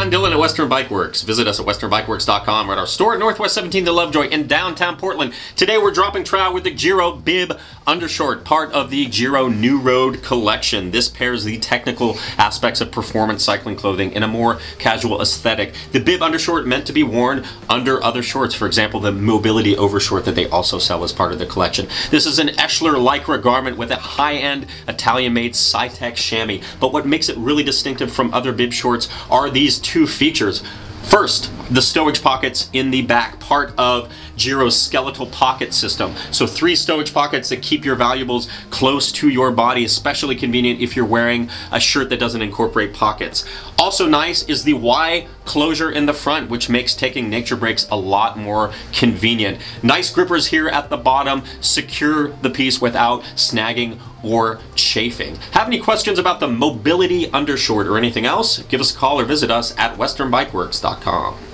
I'm Dylan at Western Bikeworks. Visit us at westernbikeworks.com or at our store at Northwest 17th and Lovejoy in downtown Portland. Today we're dropping trial with the Giro Bib Undershort, part of the Giro New Road collection. This pairs the technical aspects of performance cycling clothing in a more casual aesthetic. The Bib Undershort meant to be worn under other shorts, for example, the Mobility Overshort that they also sell as part of the collection. This is an Eschler Lycra garment with a high-end Italian-made Cytech chamois, but what makes it really distinctive from other bib shorts are these two features. First, the stowage pockets in the back, part of Giro's skeletal pocket system. So three stowage pockets that keep your valuables close to your body, especially convenient if you're wearing a shirt that doesn't incorporate pockets. Also nice is the Y closure in the front, which makes taking nature breaks a lot more convenient. Nice grippers here at the bottom, secure the piece without snagging or chafing. Have any questions about the mobility undershort or anything else? Give us a call or visit us at westernbikeworks.com gmail.com.